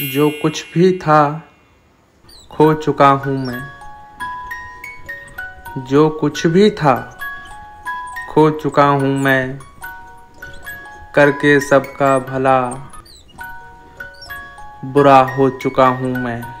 जो कुछ भी था, खो चुका हूँ मैं। जो कुछ भी था, खो चुका हूँ मैं। करके सबका भला बुरा हो चुका हूँ मैं।